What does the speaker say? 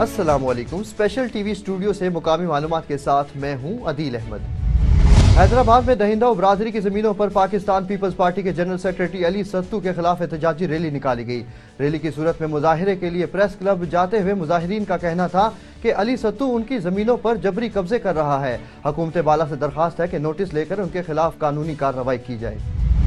असलम वालेकुम special TV studio से मुकामी मालूम के साथ मैं हूँ अदील अहमद। हैदराबाद में दहिंदा बरादरी की जमीनों पर पाकिस्तान पीपल्स पार्टी के जनरल सेक्रेटरी अली सत्तू के खिलाफ एहतजाजी रैली निकाली गई। रैली की सूरत में मुजाहरे के लिए प्रेस क्लब जाते हुए मुजाहरीन का कहना था कि अली सत्तू उनकी जमीनों पर जबरी कब्जे कर रहा है। हुकूमत बाला से दरखास्त है कि नोटिस लेकर उनके खिलाफ कानूनी कार्रवाई की जाए।